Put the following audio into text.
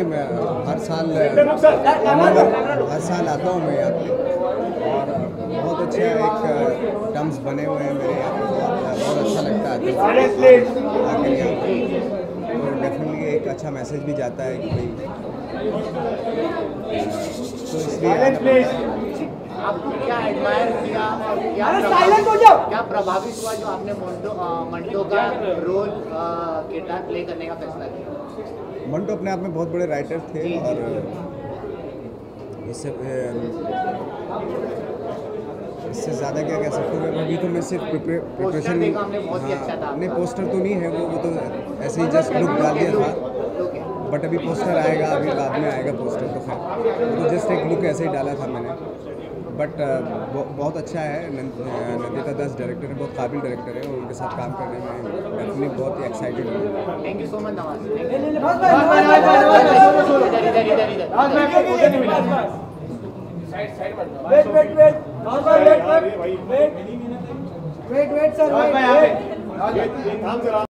अमूमन हर साल हर साल आता हूँ मैं यहाँ पे और बहुत अच्छे एक टर्म्स बने हुए हैं मेरे यहाँ पे बहुत अच्छा लगता है आकर यहाँ पे तो डेफिनेटली एक अच्छा मैसेज भी जाता है कि भाई तो इसलिए। आपको क्या एडमायर किया और क्या प्रभावित- हो जाओ। क्या प्रभावित हुआ जो आपने मंटो मंटो का रोल किरदार प्ले करने का फैसला किया? मंटो अपने आप में बहुत बड़े राइटर थे। और इससे इससे ज़्यादा क्या कह सकते हैं? अभी तो मैं सिर्फ़ प्रिपरेशन ही अच्छा था। नहीं पोस्टर तो नहीं है वो वो तो ऐसे ही जस्ट लुक डाल दिया था। बट अभी पोस्टर आएगा अभी बाद में आएगा पोस्टर तो खैर। वो तो जस्ट एक लुक ऐसे ही डाला था मैंने। बट बहुत अच्छा है नंदिता दास डायरेक्टर है बहुत काबिल डायरेक्टर है और उनके साथ काम करने में डेफिनेटली बहुत ही एक्साइटेड हूँ thank you so much Nawaz बस भाई, बस भाई, बस भाई, इधर इधर इधर इधर वेट वेट वेट नवाज़ भाई wait wait wait wait wait sir wait